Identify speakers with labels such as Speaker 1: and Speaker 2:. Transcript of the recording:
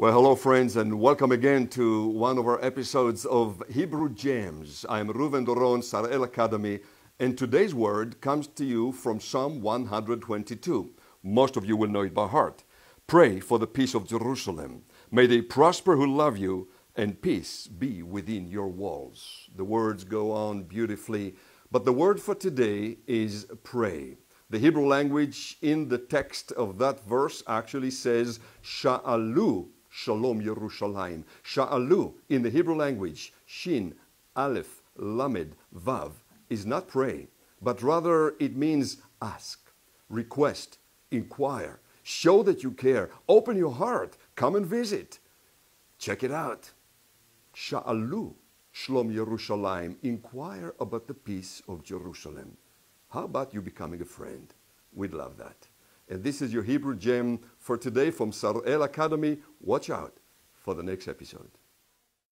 Speaker 1: Well, hello, friends, and welcome again to one of our episodes of Hebrew Gems. I'm Reuven Doron, Sar-El Academy, and today's word comes to you from Psalm 122. Most of you will know it by heart. Pray for the peace of Jerusalem. May they prosper who love you, and peace be within your walls. The words go on beautifully, but the word for today is pray. The Hebrew language in the text of that verse actually says, Sha'alu Shalom Yerushalayim. Sha'alu in the Hebrew language, Shin, Aleph, Lamed, Vav, is not pray, but rather it means ask, request, inquire, show that you care, open your heart, come and visit. Check it out. Sha'alu Shalom Yerushalayim. Inquire about the peace of Jerusalem. How about you becoming a friend? We'd love that. And this is your Hebrew gem for today from Sar-El Academy. Watch out for the next episode.